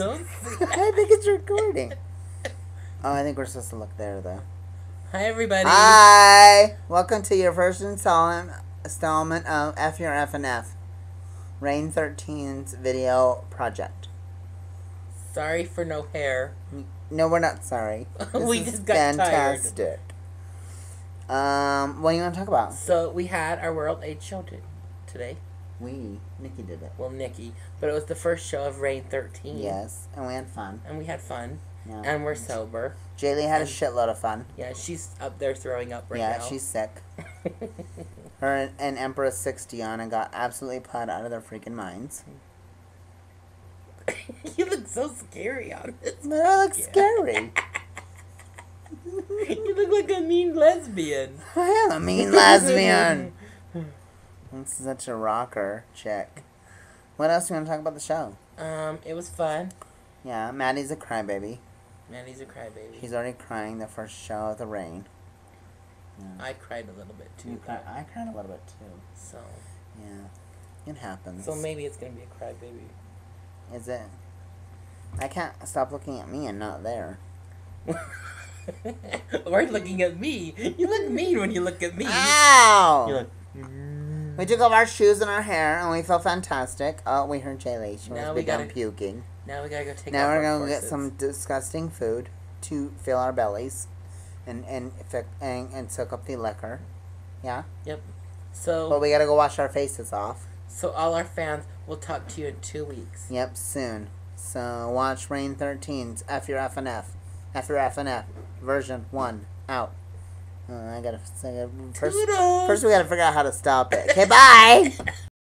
I think it's recording. Oh, I think we're supposed to look there though. Hi, everybody. Hi, welcome to your first installment installment of F Your F and F, Reign 13's video project. Sorry for no hair. No, we're not sorry. We just got tired. fantastic. Um, what do you want to talk about? So we had our World AIDS show t- today. We, Nikki did it. Well, Nikki, but it was the first show of Reign 13. Yes, and we had fun. And we had fun. Yeah. And we're sober. Jaylee had a shitload of fun. Yeah, she's up there throwing up right yeah, now. Yeah, she's sick. Her and, and Empress 60 on and got absolutely put out of their freaking minds. you look so scary on this. But I look Yeah. scary. you look like a mean lesbian. I am a mean lesbian. That's such a rocker chick. What else do you want to talk about the show? Um, it was fun. Yeah, Maddie's a crybaby. Manny's a crybaby. She's already crying the first show of the reign. Yeah. I cried a little bit too. You cry, I cried a little bit too. So, Yeah, it happens. so maybe it's gonna be a crybaby. Is it? I can't stop looking at me and not there. or looking at me. You look mean when you look at me. Ow! We took off our shoes and our hair, and we felt fantastic. Oh, we heard Jaylee. She Now was we begun gotta- puking. Now we gotta go take. now we're gonna get some disgusting food to fill our bellies, and and and, and soak up the liquor. Yeah, Yep. So, but we gotta go wash our faces off. so all our fans will talk to you in two weeks. Yep, soon. So watch Reign 13's F your F and F, F your F and F version one out. Uh, I gotta, I gotta first, Toodles! first we gotta figure out how to stop it. Okay, bye.